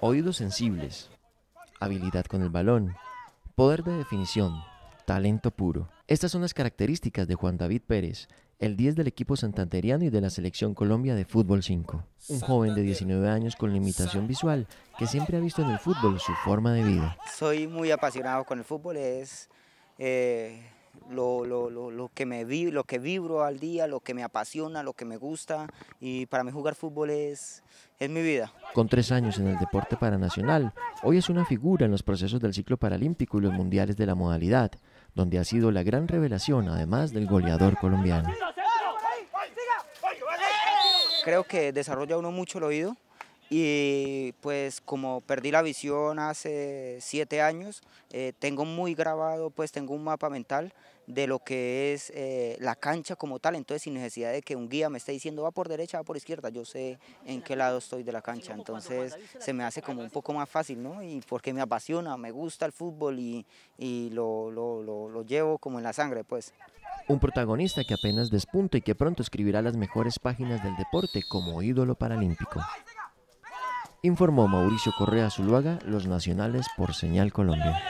Oídos sensibles, habilidad con el balón, poder de definición, talento puro. Estas son las características de Juan David Pérez, el 10 del equipo santanderiano y de la selección Colombia de fútbol 5. Un joven de 19 años con limitación visual que siempre ha visto en el fútbol su forma de vida. Soy muy apasionado con el fútbol, es eh, lo, lo, lo, que me vi, lo que vibro al día, lo que me apasiona, lo que me gusta y para mí jugar fútbol es, es mi vida. Con tres años en el deporte paranacional, hoy es una figura en los procesos del ciclo paralímpico y los mundiales de la modalidad, donde ha sido la gran revelación además del goleador colombiano. Creo que desarrolla uno mucho el oído y pues como perdí la visión hace siete años, eh, tengo muy grabado, pues tengo un mapa mental de lo que es eh, la cancha como tal, entonces sin necesidad de que un guía me esté diciendo va por derecha, va por izquierda, yo sé en qué lado estoy de la cancha, entonces se me hace como un poco más fácil, ¿no? Y porque me apasiona, me gusta el fútbol y, y lo, lo, lo, lo llevo como en la sangre, pues. Un protagonista que apenas despunta y que pronto escribirá las mejores páginas del deporte como ídolo paralímpico. Informó Mauricio Correa Zuluaga, Los Nacionales por Señal Colombia.